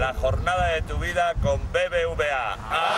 la jornada de tu vida con BBVA. Ah.